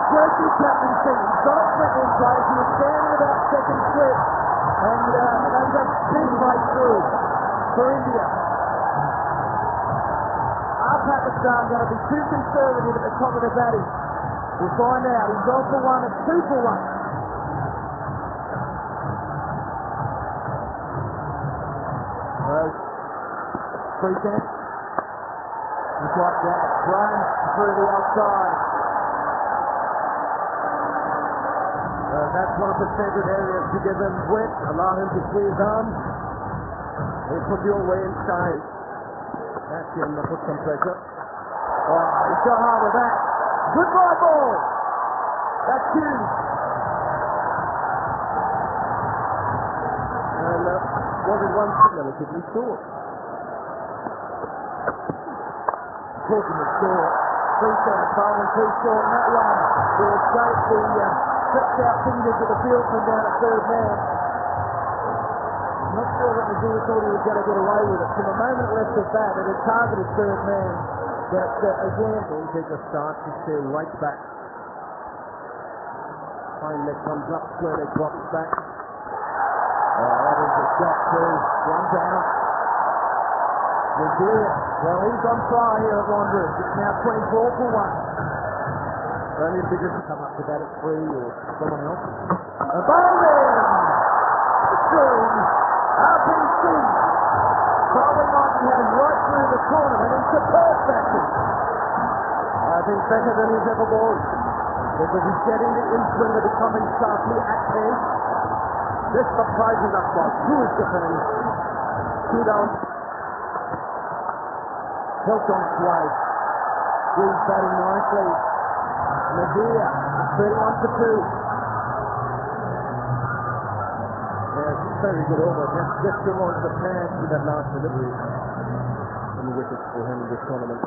jerky captaincy. He's got it for in place. He was standing about second slip. And uh, that was a big breakthrough for India. Are Pakistan going to be too conservative at the top of the batting? We'll find out. He's on for one, it's two for one. Free chance. Just like that, thrown through the outside. That's one of the favorite areas to give him width, allow him to swing his arms. He put you away inside. That's him to put some pressure. Oh, he's got hard with that. Good fly ball. That's huge. And uh, wanted one relatively short. Talking of short. Three down, bowling too short. And that one will escape the uh, tipped out feet into the field from down at third man. Not sure that Missouri thought he was going to get away with it. From the moment it left the bat, it had targeted third man. That uh, again, goalkeeper starts to see right back. Fine comes up, Slurley drops back. Oh, that is a shot too. One down. Nigeria. Well, he's on fire here at Wanderers. It's now 24 for 1. Or any bigger come up to that at three or someone else. A ball in! Pitching! RPC! Probably might be heading right through the corner tournament into perfection. I think better than he's ever been Because he's getting the instant of becoming sharply at pace. This surprises us by two is Two down. Hilton flies. Green batting nicely. Nazir, 31 for 2. Yes, very good over. Just, just towards the pass with that last delivery. And the wickets for him in this tournament.